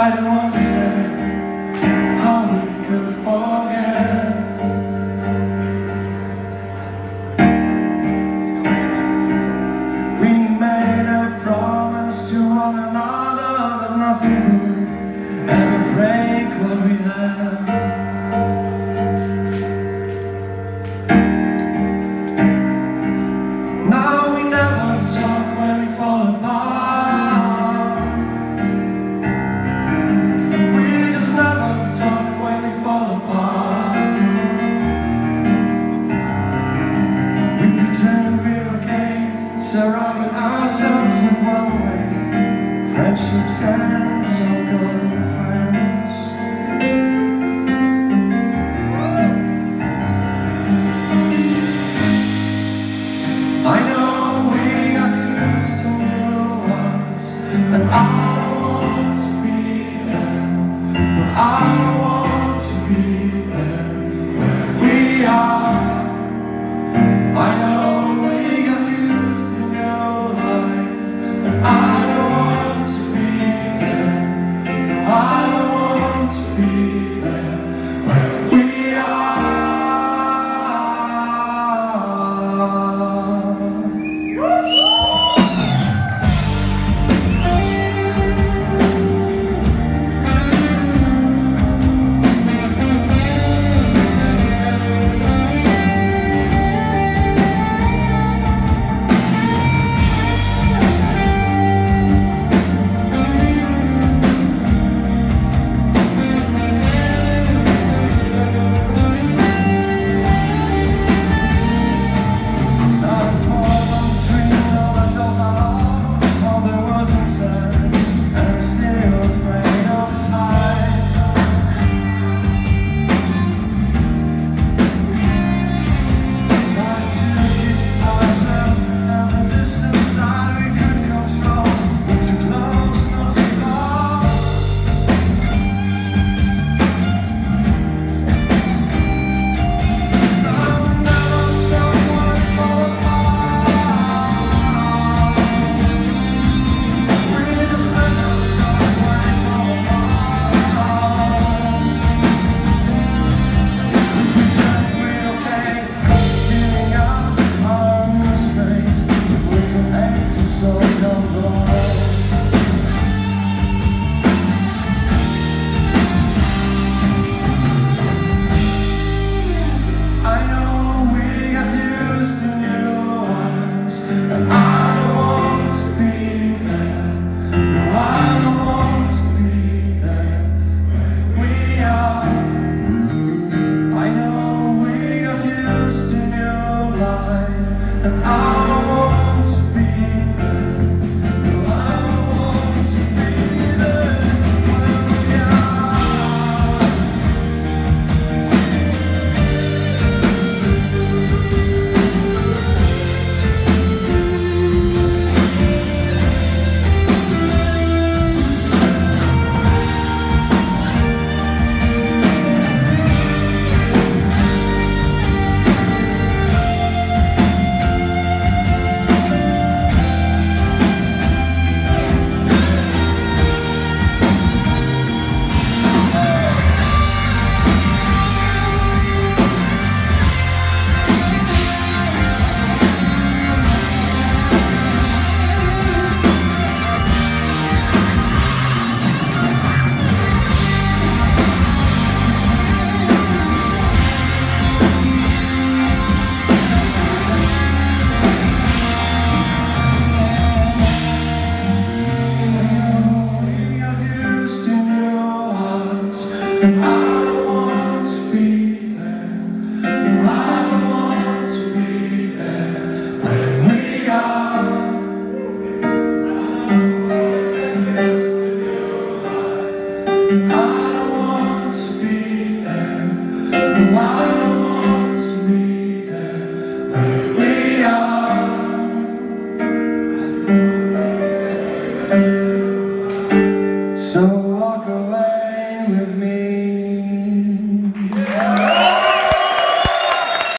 I want ourselves with one way, friendships and so gold friends.